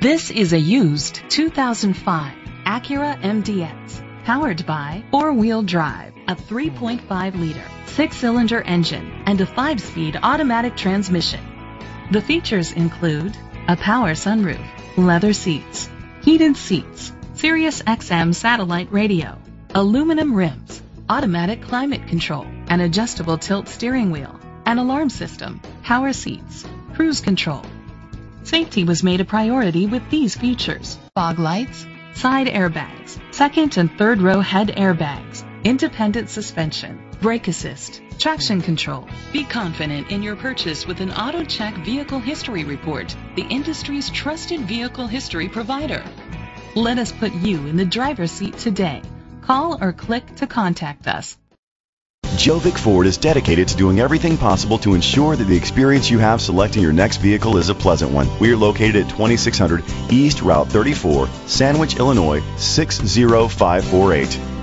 This is a used 2005 Acura MDX, powered by four-wheel drive, a 3.5-liter, six-cylinder engine, and a five-speed automatic transmission. The features include a power sunroof, leather seats, heated seats, Sirius XM satellite radio, aluminum rims, automatic climate control, an adjustable tilt steering wheel, an alarm system, power seats, cruise control. Safety was made a priority with these features. Fog lights, side airbags, second and third row head airbags, independent suspension, brake assist, traction control. Be confident in your purchase with an AutoCheck Vehicle History Report, the industry's trusted vehicle history provider. Let us put you in the driver's seat today. Call or click to contact us. Gjovik Ford is dedicated to doing everything possible to ensure that the experience you have selecting your next vehicle is a pleasant one. We are located at 2600 East Route 34, Sandwich, Illinois 60548.